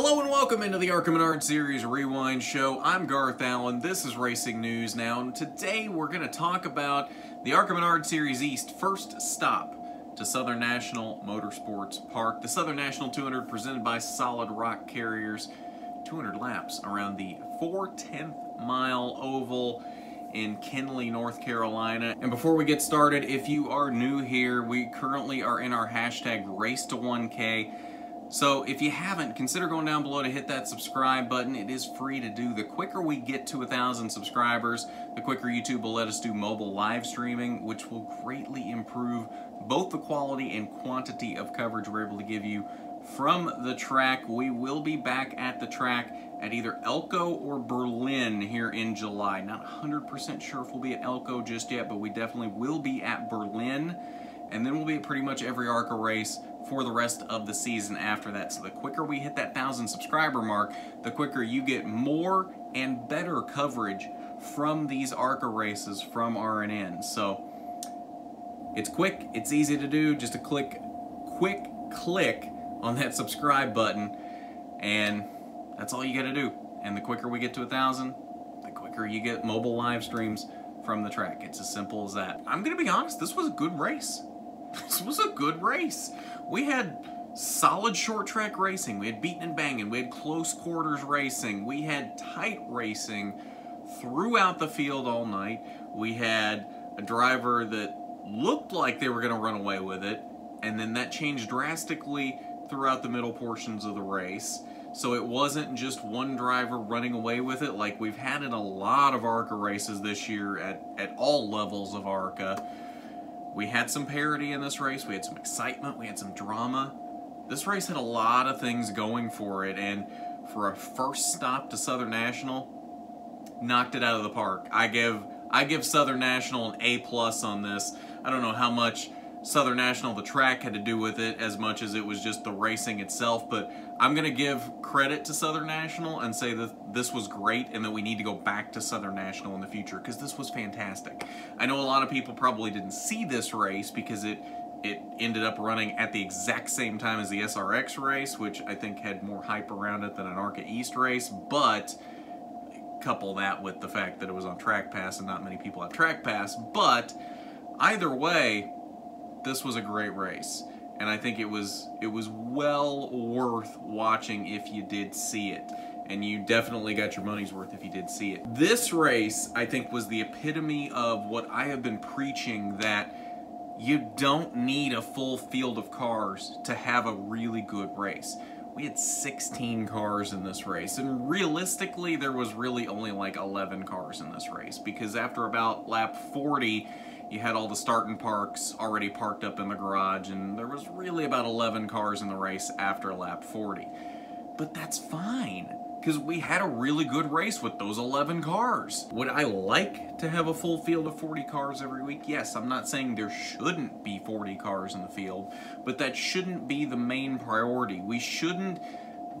Hello and welcome into the ARCA Menard Series Rewind Show. I'm Garth Allen. This is Racing News Now, and today we're going to talk about the Arca Menard Series East first stop to Southern National Motorsports Park. The Southern National 200 presented by Solid Rock Carriers. 200 laps around the 4 10th mile oval in Kenly, North Carolina. And before we get started, if you are new here, we currently are in our hashtag Race to 1K. So if you haven't, consider going down below to hit that subscribe button. It is free to do. The quicker we get to a thousand subscribers, the quicker YouTube will let us do mobile live streaming, which will greatly improve both the quality and quantity of coverage we're able to give you from the track. We will be back at the track at either Elko or Berlin here in July. Not 100% sure if we'll be at Elko just yet, but we definitely will be at Berlin. And then we'll be at pretty much every ARCA race for the rest of the season after that. So the quicker we hit that 1,000 subscriber mark, the quicker you get more and better coverage from these ARCA races from RNN. So it's quick, it's easy to do, just a click, quick click on that subscribe button, and that's all you got to do. And the quicker we get to a thousand, the quicker you get mobile live streams from the track. It's as simple as that. I'm to be honest, this was a good race. This was a good race. We had solid short track racing. We had beaten and banging. We had close quarters racing. We had tight racing throughout the field all night. We had a driver that looked like they were going to run away with it, and then that changed drastically throughout the middle portions of the race. So it wasn't just one driver running away with it like we've had in a lot of ARCA races this year at, at all levels of ARCA. We had some parity in this race, we had some excitement, we had some drama. This race had a lot of things going for it, and for a first stop to Southern National, knocked it out of the park. I give I give Southern National an A plus on this. I don't know how much Southern National, the track, had to do with it as much as it was just the racing itself. But I'm going to give credit to Southern National and say that this was great and that we need to go back to Southern National in the future because this was fantastic. I know a lot of people probably didn't see this race because it it ended up running at the exact same time as the SRX race, which I think had more hype around it than an ARCA East race, but couple that with the fact that it was on Track Pass and not many people have Track Pass, but either way, this was a great race and I think it was it was well worth watching if you did see it and you definitely got your money's worth if you did see it. This race I think was the epitome of what I have been preaching that you don't need a full field of cars to have a really good race. We had 16 cars in this race, and realistically, there was really only like 11 cars in this race because after about lap 40, you had all the starting parks already parked up in the garage, and there was really about 11 cars in the race after lap 40. But that's fine, because we had a really good race with those 11 cars. Would I like to have a full field of 40 cars every week? Yes, I'm not saying there shouldn't be 40 cars in the field, but that shouldn't be the main priority. We shouldn't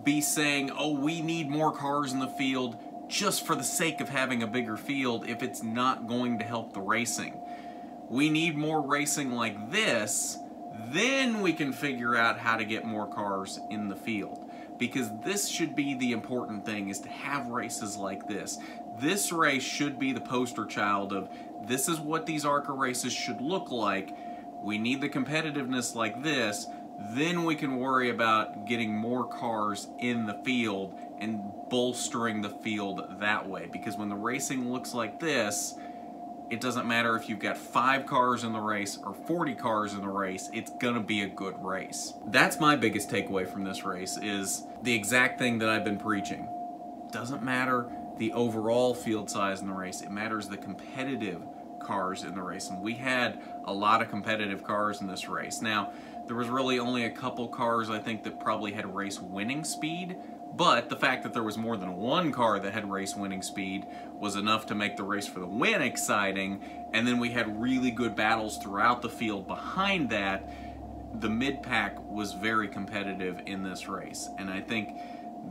be saying, oh, we need more cars in the field just for the sake of having a bigger field if it's not going to help the racing we need more racing like this, then we can figure out how to get more cars in the field. Because this should be the important thing, is to have races like this. This race should be the poster child of this is what these ARCA races should look like. We need the competitiveness like this, then we can worry about getting more cars in the field and bolstering the field that way. Because when the racing looks like this, it doesn't matter if you've got five cars in the race or 40 cars in the race, it's gonna be a good race. That's my biggest takeaway from this race is the exact thing that I've been preaching. Doesn't matter the overall field size in the race, it matters the competitive cars in the race. And we had a lot of competitive cars in this race. Now, there was really only a couple cars I think that probably had race winning speed, but the fact that there was more than one car that had race winning speed was enough to make the race for the win exciting. And then we had really good battles throughout the field behind that. The mid pack was very competitive in this race. And I think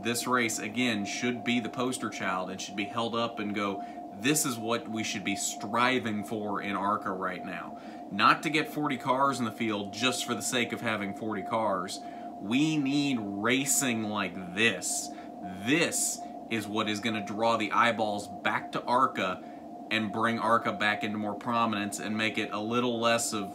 this race, again, should be the poster child and should be held up and go, this is what we should be striving for in ARCA right now. Not to get 40 cars in the field just for the sake of having 40 cars. We need racing like this. This is what is going to draw the eyeballs back to ARCA and bring ARCA back into more prominence and make it a little less of,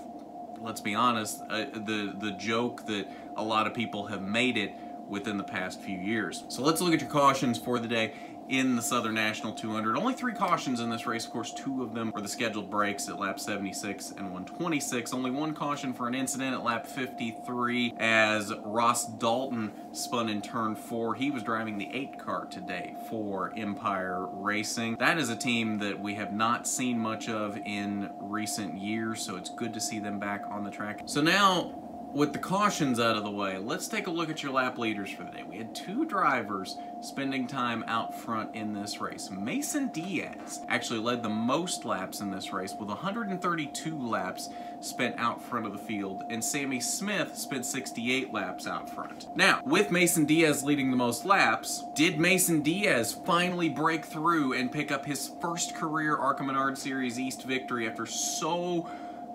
let's be honest, uh, the, the joke that a lot of people have made it within the past few years. So let's look at your cautions for the day in the Southern National 200. Only three cautions in this race. Of course, two of them were the scheduled breaks at lap 76 and 126. Only one caution for an incident at lap 53 as Ross Dalton spun in turn four. He was driving the eight car today for Empire Racing. That is a team that we have not seen much of in recent years, so it's good to see them back on the track. So now with the cautions out of the way, let's take a look at your lap leaders for the day. We had two drivers spending time out front in this race. Mason Diaz actually led the most laps in this race with 132 laps spent out front of the field, and Sammy Smith spent 68 laps out front. Now, with Mason Diaz leading the most laps, did Mason Diaz finally break through and pick up his first career ARCA Menard Series East victory after so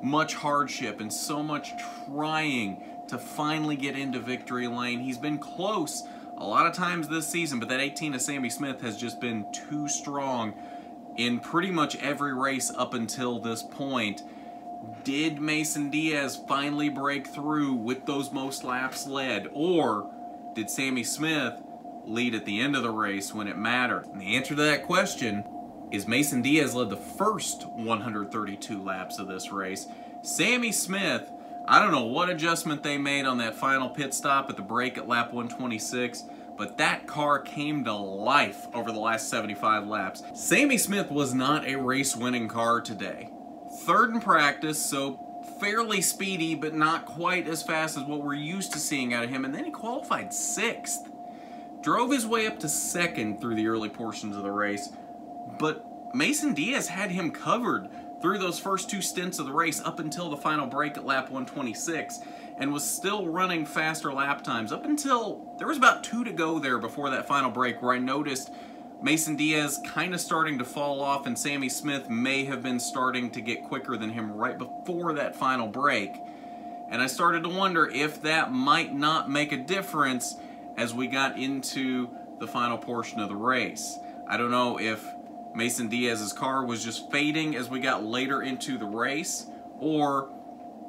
much hardship and so much trying to finally get into victory lane. He's been close a lot of times this season, but that 18 of Sammy Smith has just been too strong in pretty much every race up until this point. Did Mason Diaz finally break through with those most laps led? Or did Sammy Smith lead at the end of the race when it mattered? And the answer to that question is Mason Diaz led the first 132 laps of this race. Sammy Smith, I don't know what adjustment they made on that final pit stop at the break at lap 126, but that car came to life over the last 75 laps. Sammy Smith was not a race-winning car today. Third in practice, so fairly speedy, but not quite as fast as what we're used to seeing out of him, and then he qualified sixth. Drove his way up to second through the early portions of the race, but Mason Diaz had him covered through those first two stints of the race up until the final break at lap 126 and was still running faster lap times up until there was about two to go there before that final break where I noticed Mason Diaz kind of starting to fall off and Sammy Smith may have been starting to get quicker than him right before that final break. And I started to wonder if that might not make a difference as we got into the final portion of the race. I don't know if Mason Diaz's car was just fading as we got later into the race, or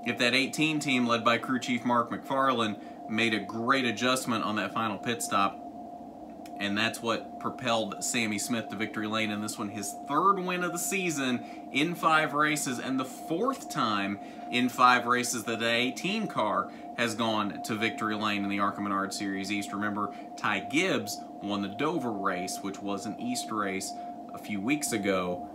if that 18 team led by crew chief Mark McFarland made a great adjustment on that final pit stop, and that's what propelled Sammy Smith to victory lane in this one. His third win of the season in five races, and the fourth time in five races that the 18 car has gone to victory lane in the ARCA Menard Series East. Remember, Ty Gibbs won the Dover race, which was an East race few weeks ago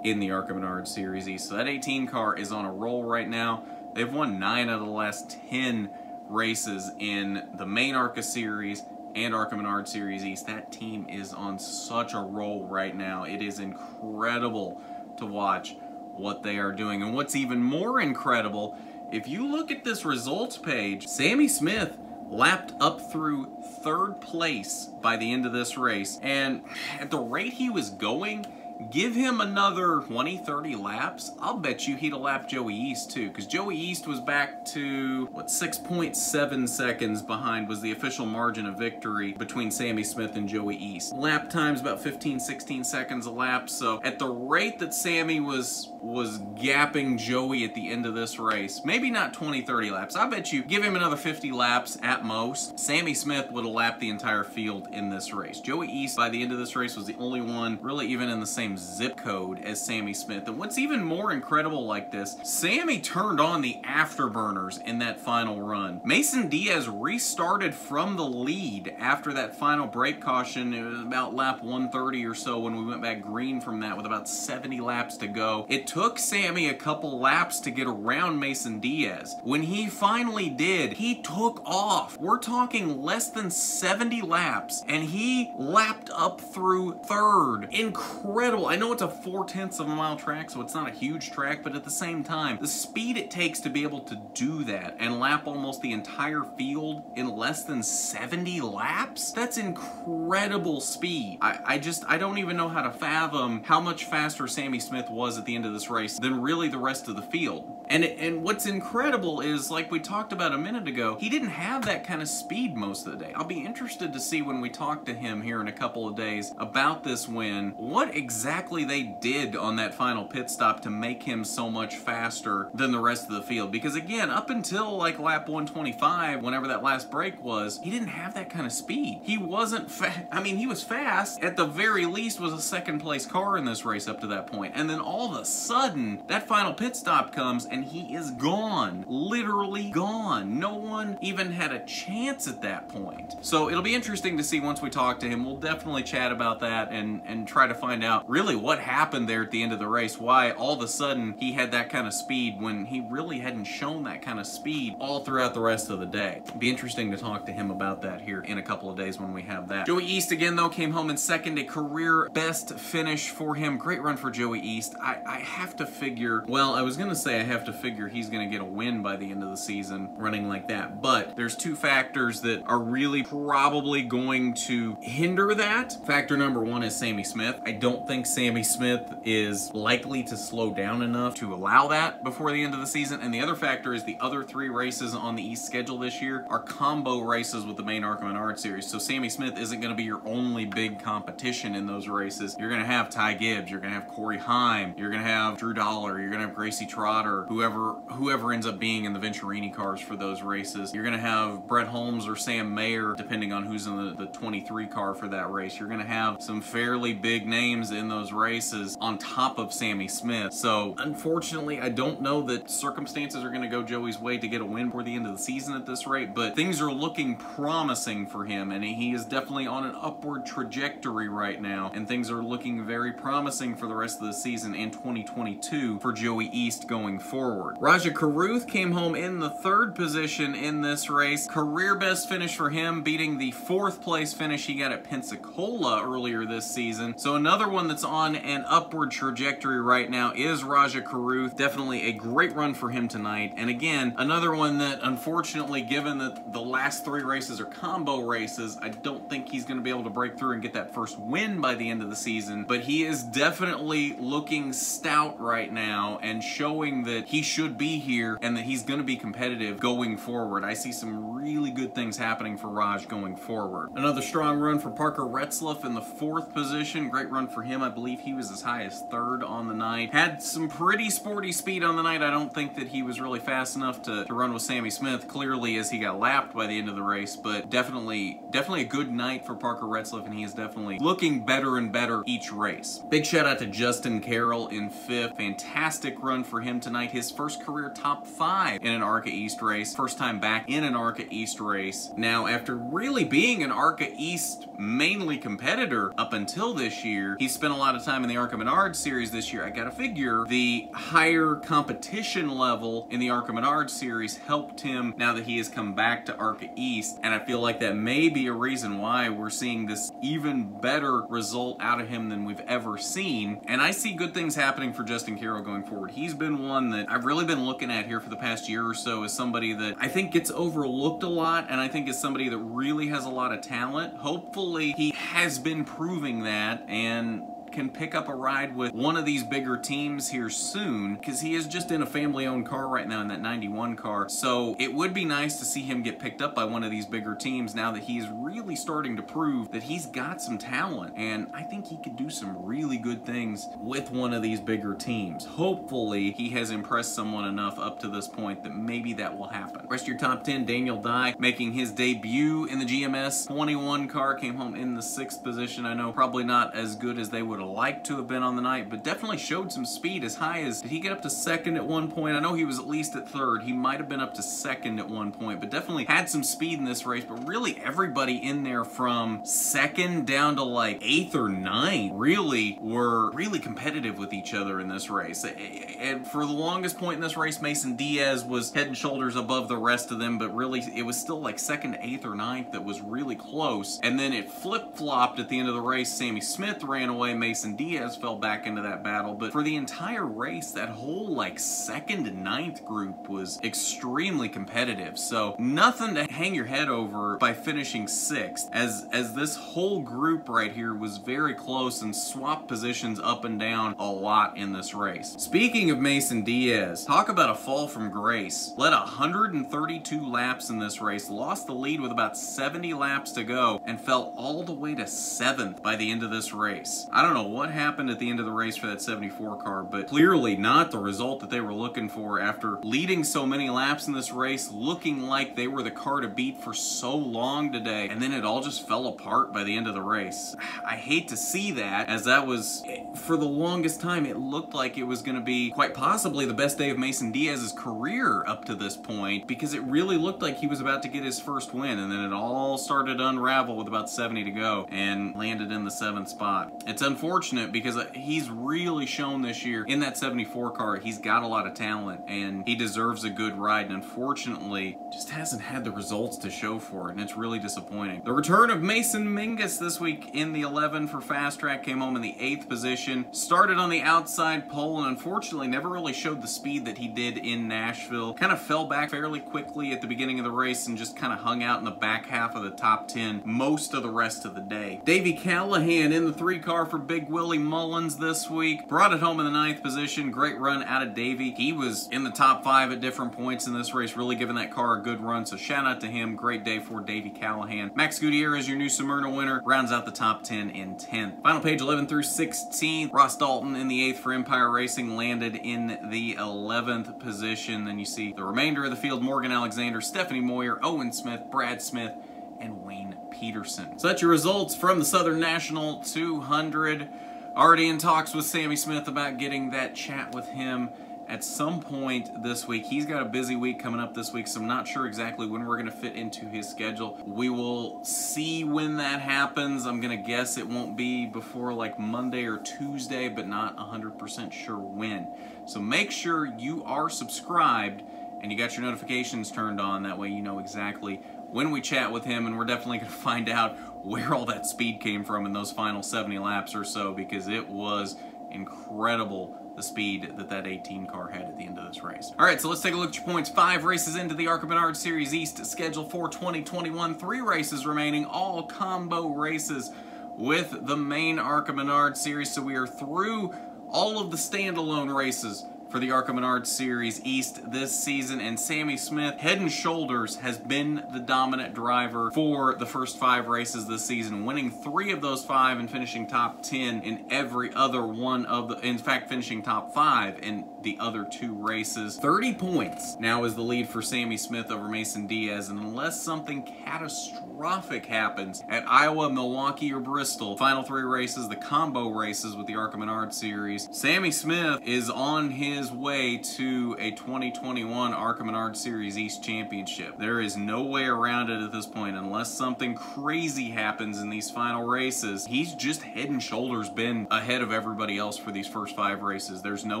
in the ARCA Menard Series East. So that 18 car is on a roll right now. They've won 9 out of the last 10 races in the main ARCA Series and ARCA Menard Series East. That team is on such a roll right now. It is incredible to watch what they are doing. And what's even more incredible, if you look at this results page, Sammy Smith lapped up through third place by the end of this race. And at the rate he was going, Give him another 20, 30 laps. I'll bet you he'd have lapped Joey Iest too, because Joey Iest was back to, what, 6.7 seconds behind was the official margin of victory between Sammy Smith and Joey Iest. Lap time's about 15, 16 seconds a lap, so at the rate that Sammy was was gapping Joey at the end of this race, maybe not 20, 30 laps. I bet you give him another 50 laps at most. Sammy Smith would have lapped the entire field in this race. Joey Iest, by the end of this race, was the only one really even in the same same zip code as Sammy Smith. And what's even more incredible like this, Sammy turned on the afterburners in that final run. Mason Diaz restarted from the lead after that final break caution. It was about lap 130 or so when we went back green from that with about 70 laps to go. It took Sammy a couple laps to get around Mason Diaz. When he finally did, he took off. We're talking less than 70 laps and he lapped up through third. Incredible incredible. I know it's a four tenths of a mile track, so it's not a huge track, but at the same time, the speed it takes to be able to do that and lap almost the entire field in less than 70 laps, that's incredible speed. I, I just, I don't even know how to fathom how much faster Sammy Smith was at the end of this race than really the rest of the field. And, and what's incredible is, like we talked about a minute ago, he didn't have that kind of speed most of the day. I'll be interested to see when we talk to him here in a couple of days about this win, what exactly they did on that final pit stop to make him so much faster than the rest of the field. Because again, up until like lap 125, whenever that last break was, he didn't have that kind of speed. He wasn't fast. I mean, he was fast. At the very least was a second place car in this race up to that point. And then all of a sudden, that final pit stop comes and he is gone. Literally gone. No one even had a chance at that point. So it'll be interesting to see once we talk to him. We'll definitely chat about that and, and try to find out really what happened there at the end of the race. Why all of a sudden he had that kind of speed when he really hadn't shown that kind of speed all throughout the rest of the day. It'd be interesting to talk to him about that here in a couple of days when we have that. Joey Iest again though came home in second, a career best finish for him. Great run for Joey Iest. I, I have to figure, well, I was gonna say I have to figure he's gonna get a win by the end of the season running like that, but there's two factors that are really probably going to hinder that. Factor number one is Sammy Smith. I don't think Sammy Smith is likely to slow down enough to allow that before the end of the season. And the other factor is the other three races on the East schedule this year are combo races with the main ARCA Menard series. So Sammy Smith isn't going to be your only big competition in those races. You're going to have Ty Gibbs, you're going to have Corey Heim, you're going to have Drew Dollar, you're going to have Gracie Trotter, whoever whoever ends up being in the Venturini cars for those races. You're going to have Brett Holmes or Sam Mayer, depending on who's in the, the 23 car for that race. You're going to have some fairly big names in those races on top of Sammy Smith. So unfortunately, I don't know that circumstances are going to go Joey's way to get a win for the end of the season at this rate, but things are looking promising for him, and he is definitely on an upward trajectory right now, and things are looking very promising for the rest of the season and 2022 for Joey Iest going forward. Rajah Caruth came home in the third position in this race. Career best finish for him, beating the fourth place finish he got at Pensacola earlier this season. So another one that's on an upward trajectory right now is Rajah Caruth. Definitely a great run for him tonight. And again, another one that unfortunately, given that the last three races are combo races, I don't think he's going to be able to break through and get that first win by the end of the season. But he is definitely looking stout right now and showing that he should be here and that he's going to be competitive going forward. I see some really good things happening for Raj going forward. Another strong run for Parker Retzlaff in the fourth position. Great run for him. I believe he was as high as third on the night. Had some pretty sporty speed on the night. I don't think that he was really fast enough to, to run with Sammy Smith, clearly as he got lapped by the end of the race, but definitely, definitely a good night for Parker Retzlaff, and he is definitely looking better and better each race. Big shout out to Justin Carroll in fifth. Fantastic run for him tonight. His first career top five in an ARCA East race. First time back in an ARCA East race. Now, after really being an ARCA East mainly competitor up until this year, he spent a lot of time in the ARCA Menard series this year. I gotta figure the higher competition level in the ARCA Menard series helped him now that he has come back to ARCA East, and I feel like that may be a reason why we're seeing this even better result out of him than we've ever seen. And I see good things happening for Justin Carroll going forward. He's been one that I've really been looking at here for the past year or so as somebody that I think gets overlooked a lot, and I think is somebody that really has a lot of talent. Hopefully, he has been proving that, and can pick up a ride with one of these bigger teams here soon because he is just in a family owned car right now in that 91 car. So it would be nice to see him get picked up by one of these bigger teams now that he's really starting to prove that he's got some talent. And I think he could do some really good things with one of these bigger teams. Hopefully, he has impressed someone enough up to this point that maybe that will happen. Rest your top 10, Daniel Dye making his debut in the GMS 21 car, came home in the sixth position. I know probably not as good as they would have liked to have been on the night, but definitely showed some speed as high as, did he get up to second at one point? I know he was at least at third. He might have been up to second at one point, but definitely had some speed in this race, but really everybody in there from second down to like eighth or ninth really were really competitive with each other in this race. And for the longest point in this race, Mason Diaz was head and shoulders above the rest of them, but really it was still like second eighth or ninth that was really close. And then it flip-flopped at the end of the race. Sammy Smith ran away, made Mason Diaz fell back into that battle, but for the entire race, that whole like second and ninth group was extremely competitive. So nothing to hang your head over by finishing sixth, as as this whole group right here was very close and swapped positions up and down a lot in this race. Speaking of Mason Diaz, talk about a fall from grace. Led 132 laps in this race, lost the lead with about 70 laps to go, and fell all the way to seventh by the end of this race. I don't know what happened at the end of the race for that 74 car, but clearly not the result that they were looking for after leading so many laps in this race, looking like they were the car to beat for so long today, and then it all just fell apart by the end of the race. I hate to see that, as that was, for the longest time, it looked like it was going to be quite possibly the best day of Mason Diaz's career up to this point, because it really looked like he was about to get his first win, and then it all started to unravel with about 70 to go, and landed in the seventh spot. It's unfortunate because uh, he's really shown this year in that 74 car, he's got a lot of talent, and he deserves a good ride, and unfortunately, just hasn't had the results to show for it, and it's really disappointing. The return of Mason Mingus this week in the 11 for Fast Track came home in the 8th position. Started on the outside pole, and unfortunately never really showed the speed that he did in Nashville. Kind of fell back fairly quickly at the beginning of the race and just kind of hung out in the back half of the top 10 most of the rest of the day. Davey Callihan in the 3 car for Big Willie Mullins this week. Brought it home in the ninth position. Great run out of Davey. He was in the top 5 at different points in this race, really giving that car a good run, so shout out to him. Great day for Davey Callihan. Max Gutierrez, is your new Smyrna winner, rounds out the top 10 in 10th. Final page 11 through 16. Ross Dalton in the 8th for Empire Racing landed in the 11th position. Then you see the remainder of the field, Morgan Alexander, Stephanie Moyer, Owen Smith, Brad Smith, and Wayne Peterson. So that's your results from the Southern National 200. Already in talks with Sammy Smith about getting that chat with him at some point this week. He's got a busy week coming up this week, so I'm not sure exactly when we're going to fit into his schedule. We will see when that happens. I'm going to guess it won't be before like Monday or Tuesday, but not 100% sure when. So make sure you are subscribed and you got your notifications turned on. That way you know exactly when we chat with him, and we're definitely going to find out where all that speed came from in those final 70 laps or so because it was incredible the speed that that 18 car had at the end of this race. All right, so let's take a look at your points. Five races into the ARCA Menard Series East schedule for 2021. Three races remaining, all combo races with the main ARCA Menard Series. So we are through all of the standalone races for the ARCA Menard Series East this season, and Sammy Smith, head and shoulders, has been the dominant driver for the first five races this season, winning three of those five and finishing top 10 in every other one of the, in fact, finishing top five in the other two races. 30 points now is the lead for Sammy Smith over Mason Diaz, and unless something catastrophic happens at Iowa, Milwaukee, or Bristol, final three races, the combo races with the ARCA Menard Series, Sammy Smith is on his his way to a 2021 ARCA Menard Series East Championship. There is no way around it at this point unless something crazy happens in these final races. He's just head and shoulders been ahead of everybody else for these first five races. There's no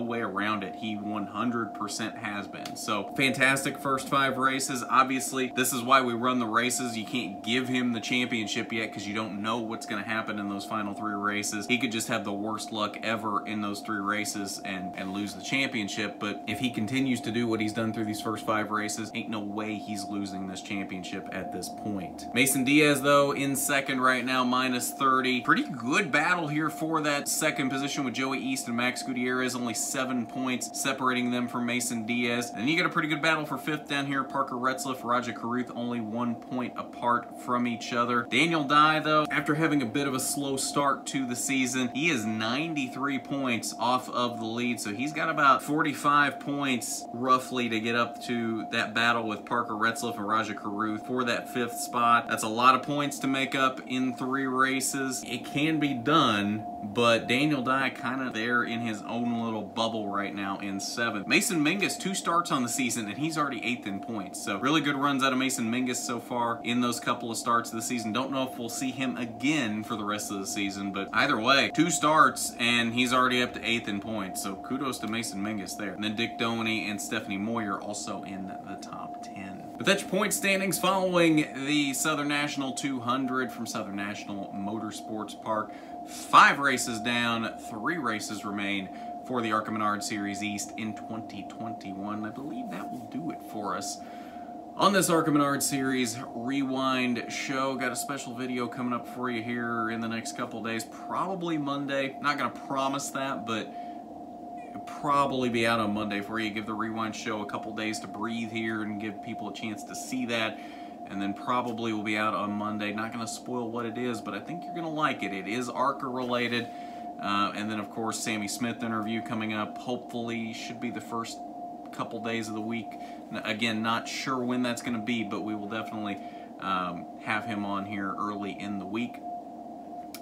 way around it. He 100% has been. So fantastic first five races. Obviously, this is why we run the races. You can't give him the championship yet because you don't know what's going to happen in those final three races. He could just have the worst luck ever in those three races and, and lose the championship championship, but if he continues to do what he's done through these first five races, ain't no way he's losing this championship at this point. Mason Diaz, though, in second right now, minus 30. Pretty good battle here for that second position with Joey Iest and Max Gutierrez, only seven points separating them from Mason Diaz. And you got a pretty good battle for fifth down here. Parker Retzlaff, Rajah Caruth, only one point apart from each other. Daniel Dye, though, after having a bit of a slow start to the season, he is 93 points off of the lead, so he's got about 45 points roughly to get up to that battle with Parker Retzlaff and Rajah Caruth for that fifth spot. That's a lot of points to make up in three races. It can be done, but Daniel Dye kind of there in his own little bubble right now in seventh. Mason Mingus, two starts on the season, and he's already eighth in points. So really good runs out of Mason Mingus so far in those couple of starts of the season. Don't know if we'll see him again for the rest of the season, but either way, two starts, and he's already up to eighth in points. So kudos to Mason Mingus there. And then Dick Doheny and Stephanie Moyer also in the top 10. But that's your point standings following the Southern National 200 from Southern National Motorsports Park. Five races down, three races remain for the ARCA Menard Series East in 2021. I believe that will do it for us. On this ARCA Menard Series Rewind show, got a special video coming up for you here in the next couple days, probably Monday. Not going to promise that, but probably be out on Monday for you. Give the Rewind show a couple days to breathe here and give people a chance to see that. And then probably will be out on Monday. Not going to spoil what it is, but I think you're going to like it. It is ARCA related. Uh, and then, of course, Sammy Smith interview coming up. Hopefully, should be the first couple days of the week. Again, not sure when that's going to be, but we will definitely um, have him on here early in the week.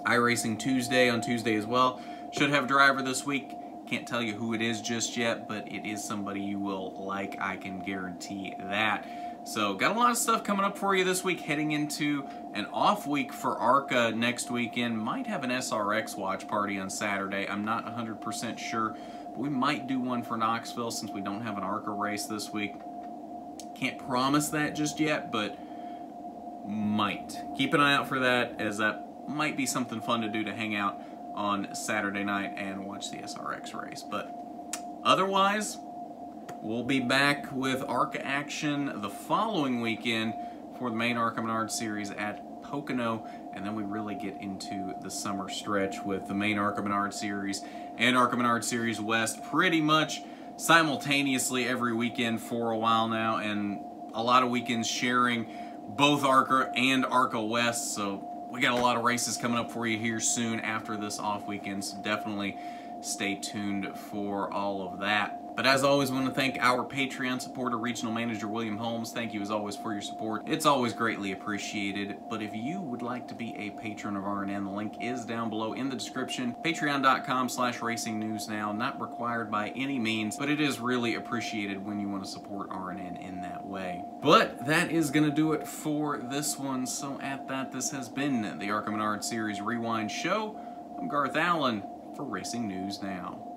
iRacing Tuesday on Tuesday as well. Should have driver this week. Can't tell you who it is just yet, but it is somebody you will like. I can guarantee that. So, got a lot of stuff coming up for you this week, heading into an off week for ARCA next weekend. Might have an SRX watch party on Saturday. I'm not 100% sure, but we might do one for Knoxville since we don't have an ARCA race this week. Can't promise that just yet, but might. Keep an eye out for that, as that might be something fun to do to hang out on Saturday night and watch the SRX race. But otherwise, We'll be back with ARCA action the following weekend for the main ARCA Menard series at Pocono, and then we really get into the summer stretch with the main ARCA Menard series and ARCA Menard series West pretty much simultaneously every weekend for a while now, and a lot of weekends sharing both ARCA and ARCA West, so we got a lot of races coming up for you here soon after this off weekend, so definitely stay tuned for all of that. But as always, want to thank our Patreon supporter, Regional Manager William Holmes. Thank you as always for your support. It's always greatly appreciated. But if you would like to be a patron of RNN, the link is down below in the description. Patreon.com slash Racing News Now. Not required by any means, but it is really appreciated when you want to support RNN in that way. But that is going to do it for this one. So at that, this has been the ARCA Menard Series Rewind Show. I'm Garth Allen for Racing News Now.